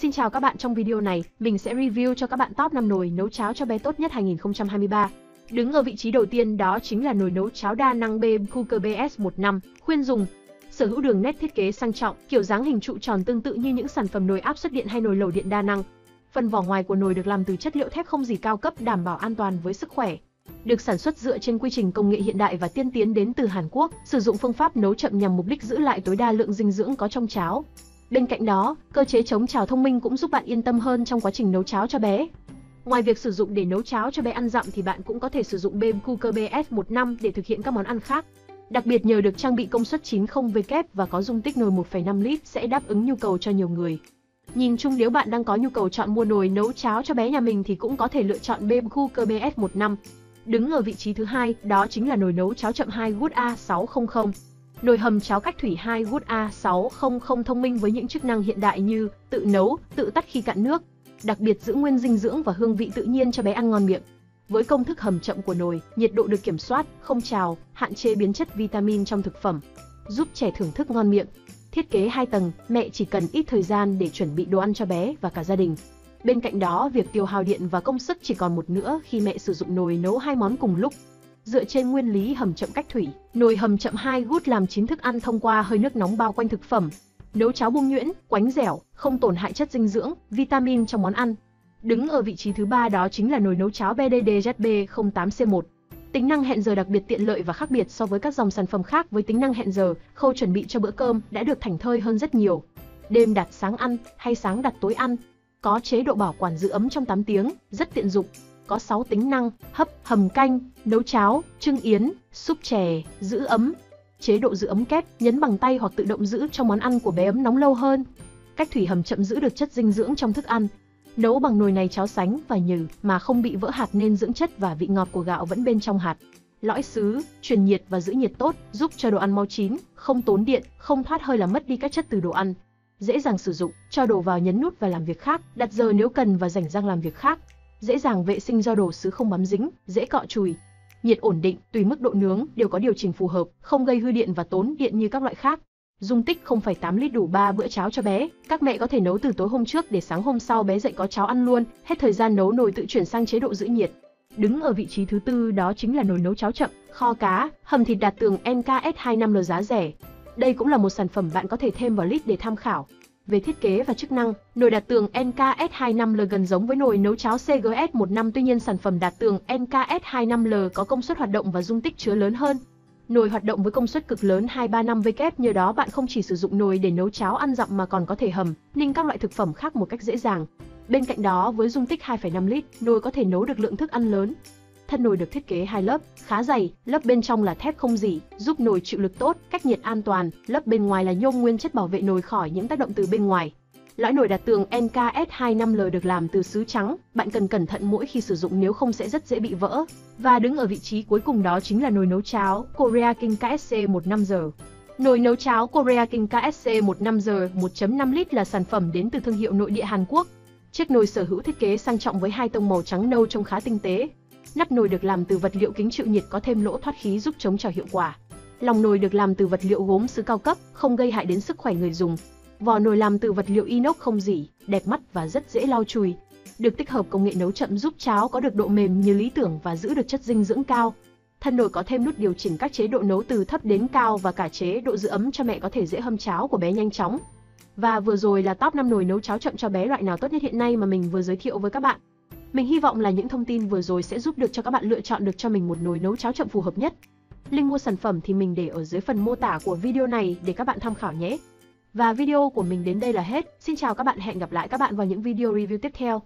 Xin chào các bạn trong video này, mình sẽ review cho các bạn top 5 nồi nấu cháo cho bé tốt nhất 2023. Đứng ở vị trí đầu tiên đó chính là nồi nấu cháo đa năng BM Cooker BS15, khuyên dùng. Sở hữu đường nét thiết kế sang trọng, kiểu dáng hình trụ tròn tương tự như những sản phẩm nồi áp suất điện hay nồi lẩu điện đa năng. Phần vỏ ngoài của nồi được làm từ chất liệu thép không gì cao cấp đảm bảo an toàn với sức khỏe. Được sản xuất dựa trên quy trình công nghệ hiện đại và tiên tiến đến từ Hàn Quốc, sử dụng phương pháp nấu chậm nhằm mục đích giữ lại tối đa lượng dinh dưỡng có trong cháo. Bên cạnh đó, cơ chế chống trào thông minh cũng giúp bạn yên tâm hơn trong quá trình nấu cháo cho bé. Ngoài việc sử dụng để nấu cháo cho bé ăn dặm thì bạn cũng có thể sử dụng BM Cooker BS15 để thực hiện các món ăn khác. Đặc biệt nhờ được trang bị công suất 90W và có dung tích nồi 1,5 lít sẽ đáp ứng nhu cầu cho nhiều người. Nhìn chung nếu bạn đang có nhu cầu chọn mua nồi nấu cháo cho bé nhà mình thì cũng có thể lựa chọn BM Cooker BS15. Đứng ở vị trí thứ hai, đó chính là nồi nấu cháo chậm 2 Good A600. Nồi hầm cháo cách thủy 2 Good A600 thông minh với những chức năng hiện đại như tự nấu, tự tắt khi cạn nước, đặc biệt giữ nguyên dinh dưỡng và hương vị tự nhiên cho bé ăn ngon miệng. Với công thức hầm chậm của nồi, nhiệt độ được kiểm soát, không trào, hạn chế biến chất vitamin trong thực phẩm, giúp trẻ thưởng thức ngon miệng. Thiết kế 2 tầng, mẹ chỉ cần ít thời gian để chuẩn bị đồ ăn cho bé và cả gia đình. Bên cạnh đó, việc tiêu hao điện và công sức chỉ còn một nữa khi mẹ sử dụng nồi nấu hai món cùng lúc. Dựa trên nguyên lý hầm chậm cách thủy, nồi hầm chậm 2 gút làm chín thức ăn thông qua hơi nước nóng bao quanh thực phẩm. Nấu cháo bung nhuyễn, quánh dẻo, không tổn hại chất dinh dưỡng, vitamin trong món ăn. Đứng ở vị trí thứ ba đó chính là nồi nấu cháo BDDZB08C1. Tính năng hẹn giờ đặc biệt tiện lợi và khác biệt so với các dòng sản phẩm khác với tính năng hẹn giờ, khâu chuẩn bị cho bữa cơm đã được thành thơi hơn rất nhiều. Đêm đặt sáng ăn hay sáng đặt tối ăn, có chế độ bảo quản giữ ấm trong 8 tiếng, rất tiện dụng. Có 6 tính năng, hấp, hầm canh, nấu cháo, trưng yến, súp chè, giữ ấm. Chế độ giữ ấm kép, nhấn bằng tay hoặc tự động giữ cho món ăn của bé ấm nóng lâu hơn. Cách thủy hầm chậm giữ được chất dinh dưỡng trong thức ăn. Nấu bằng nồi này cháo sánh và nhừ mà không bị vỡ hạt nên dưỡng chất và vị ngọt của gạo vẫn bên trong hạt. Lõi sứ, truyền nhiệt và giữ nhiệt tốt, giúp cho đồ ăn mau chín, không tốn điện, không thoát hơi làm mất đi các chất từ đồ ăn dễ dàng sử dụng, cho đồ vào nhấn nút và làm việc khác, đặt giờ nếu cần và rảnh rang làm việc khác. Dễ dàng vệ sinh do đồ sứ không bám dính, dễ cọ chùi. Nhiệt ổn định, tùy mức độ nướng đều có điều chỉnh phù hợp, không gây hư điện và tốn điện như các loại khác. Dung tích 0,8 lít đủ 3 bữa cháo cho bé. Các mẹ có thể nấu từ tối hôm trước để sáng hôm sau bé dậy có cháo ăn luôn, hết thời gian nấu nồi tự chuyển sang chế độ giữ nhiệt. Đứng ở vị trí thứ tư đó chính là nồi nấu cháo chậm, kho cá, hầm thịt đạt tường NKS25L giá rẻ, đây cũng là một sản phẩm bạn có thể thêm vào list để tham khảo. Về thiết kế và chức năng, nồi đạt tường NKS25L gần giống với nồi nấu cháo CGS15 tuy nhiên sản phẩm đạt tường NKS25L có công suất hoạt động và dung tích chứa lớn hơn. Nồi hoạt động với công suất cực lớn 235W nhờ đó bạn không chỉ sử dụng nồi để nấu cháo ăn dặm mà còn có thể hầm, ninh các loại thực phẩm khác một cách dễ dàng. Bên cạnh đó với dung tích 2,5 lít, nồi có thể nấu được lượng thức ăn lớn. Thân nồi được thiết kế hai lớp, khá dày, lớp bên trong là thép không dỉ, giúp nồi chịu lực tốt, cách nhiệt an toàn, lớp bên ngoài là nhôm nguyên chất bảo vệ nồi khỏi những tác động từ bên ngoài. Lõi nồi đặt tường NKS25L được làm từ sứ trắng, bạn cần cẩn thận mỗi khi sử dụng nếu không sẽ rất dễ bị vỡ. Và đứng ở vị trí cuối cùng đó chính là nồi nấu cháo Korea King KSC 15 giờ. Nồi nấu cháo Korea King KSC 15 giờ 1.5 lít là sản phẩm đến từ thương hiệu nội địa Hàn Quốc. Chiếc nồi sở hữu thiết kế sang trọng với hai tông màu trắng nâu trông khá tinh tế, Nắp nồi được làm từ vật liệu kính chịu nhiệt có thêm lỗ thoát khí giúp chống trào hiệu quả. Lòng nồi được làm từ vật liệu gốm sứ cao cấp, không gây hại đến sức khỏe người dùng. Vỏ nồi làm từ vật liệu inox không dỉ, đẹp mắt và rất dễ lau chùi. Được tích hợp công nghệ nấu chậm giúp cháo có được độ mềm như lý tưởng và giữ được chất dinh dưỡng cao. Thân nồi có thêm nút điều chỉnh các chế độ nấu từ thấp đến cao và cả chế độ giữ ấm cho mẹ có thể dễ hâm cháo của bé nhanh chóng. Và vừa rồi là top 5 nồi nấu cháo chậm cho bé loại nào tốt nhất hiện nay mà mình vừa giới thiệu với các bạn. Mình hy vọng là những thông tin vừa rồi sẽ giúp được cho các bạn lựa chọn được cho mình một nồi nấu cháo chậm phù hợp nhất. Link mua sản phẩm thì mình để ở dưới phần mô tả của video này để các bạn tham khảo nhé. Và video của mình đến đây là hết. Xin chào các bạn, hẹn gặp lại các bạn vào những video review tiếp theo.